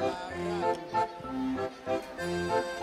all around.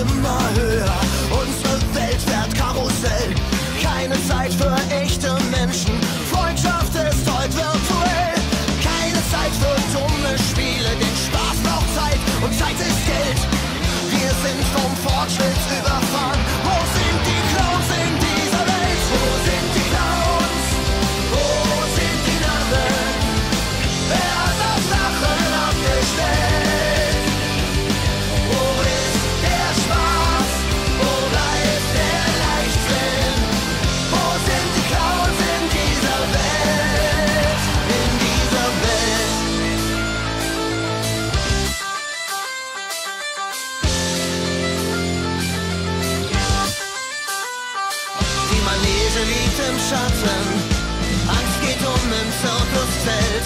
immer höher. Unsere Welt fährt Karussell, keine Zeit für Manege liegt im Schatten, Angst geht um im Zirkuszelt.